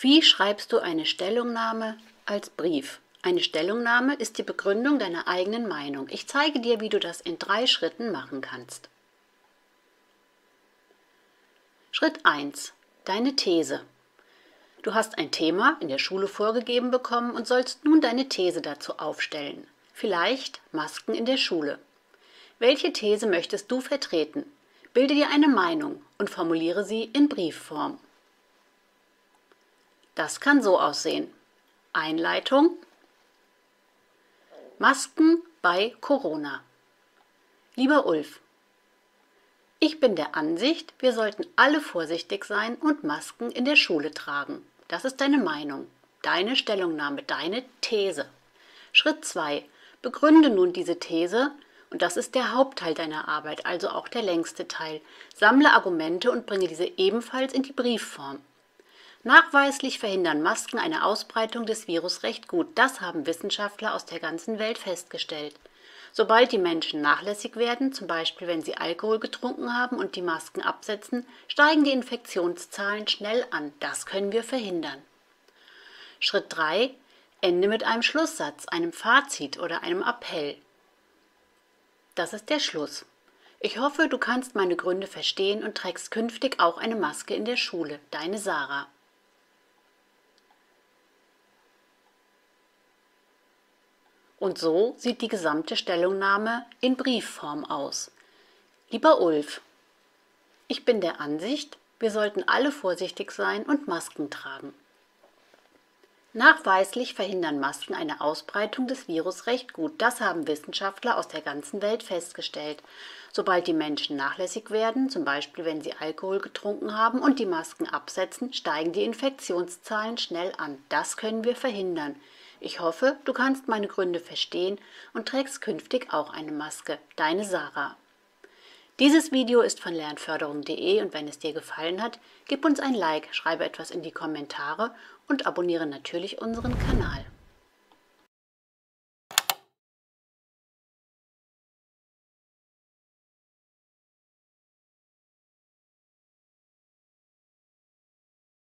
Wie schreibst du eine Stellungnahme als Brief? Eine Stellungnahme ist die Begründung deiner eigenen Meinung. Ich zeige dir, wie du das in drei Schritten machen kannst. Schritt 1. Deine These. Du hast ein Thema in der Schule vorgegeben bekommen und sollst nun deine These dazu aufstellen. Vielleicht Masken in der Schule. Welche These möchtest du vertreten? Bilde dir eine Meinung und formuliere sie in Briefform. Das kann so aussehen. Einleitung. Masken bei Corona. Lieber Ulf, ich bin der Ansicht, wir sollten alle vorsichtig sein und Masken in der Schule tragen. Das ist deine Meinung, deine Stellungnahme, deine These. Schritt 2. Begründe nun diese These, und das ist der Hauptteil deiner Arbeit, also auch der längste Teil. Sammle Argumente und bringe diese ebenfalls in die Briefform. Nachweislich verhindern Masken eine Ausbreitung des Virus recht gut. Das haben Wissenschaftler aus der ganzen Welt festgestellt. Sobald die Menschen nachlässig werden, zum Beispiel wenn sie Alkohol getrunken haben und die Masken absetzen, steigen die Infektionszahlen schnell an. Das können wir verhindern. Schritt 3. Ende mit einem Schlusssatz, einem Fazit oder einem Appell. Das ist der Schluss. Ich hoffe, du kannst meine Gründe verstehen und trägst künftig auch eine Maske in der Schule. Deine Sarah. Und so sieht die gesamte Stellungnahme in Briefform aus. Lieber Ulf, ich bin der Ansicht, wir sollten alle vorsichtig sein und Masken tragen. Nachweislich verhindern Masken eine Ausbreitung des Virus recht gut. Das haben Wissenschaftler aus der ganzen Welt festgestellt. Sobald die Menschen nachlässig werden, zum Beispiel wenn sie Alkohol getrunken haben und die Masken absetzen, steigen die Infektionszahlen schnell an. Das können wir verhindern. Ich hoffe, du kannst meine Gründe verstehen und trägst künftig auch eine Maske. Deine Sarah. Dieses Video ist von lernförderung.de und wenn es dir gefallen hat, gib uns ein Like, schreibe etwas in die Kommentare und abonniere natürlich unseren Kanal.